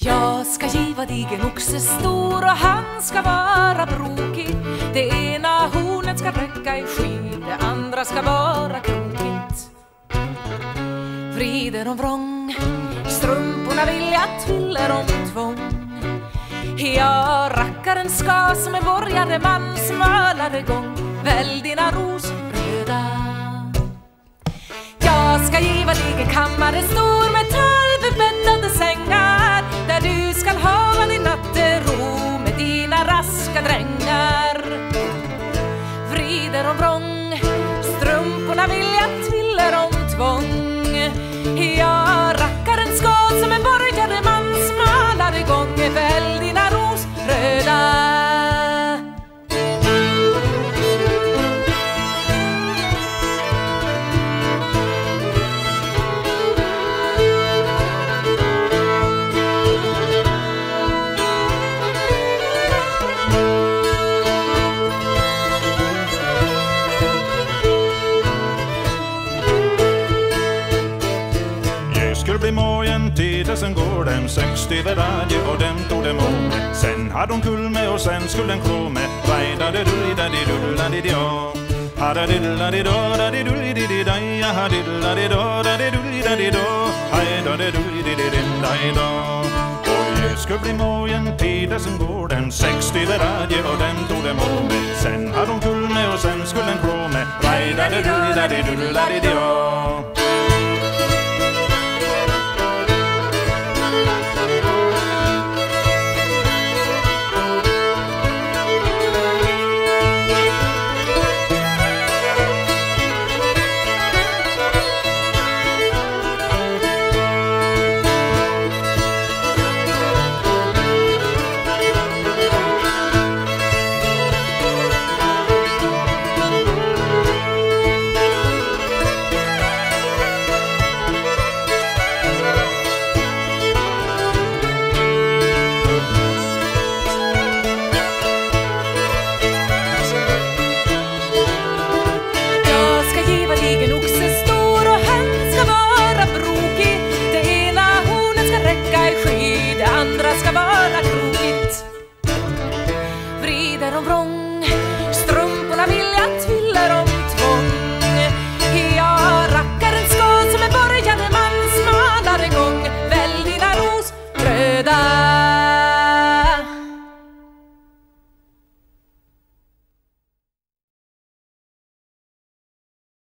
Jag ska giva dig en oxe stor och han ska vara brokig. Det ena hornet ska räcka i sky, det andra ska vara krokigt. Vrider om vrång, strumporna vill jag tviller om tvång. Ja, rackaren ska som en borgare man smalare gång, välj dina rosenröda. Jag ska giva dig en kammare stor Vrider om vrång, Jag skulle bli mojen tider sen går dem 60 vid radio och dem tog dem om. Sen hade hon kul med och sen skulle den klå med. Rajda de dulli da di dulla di ja Hada dilla di då da di dulli di di da ja ha dilla di då da di dulli da di då Hej da di dulli di di din da i då Och jag skulle bli mojen tider sen går dem 60 vid radio och dem tog dem om. Sen hade hon kul med och sen skulle den klå med. Rajda de dulli da di dulla di ja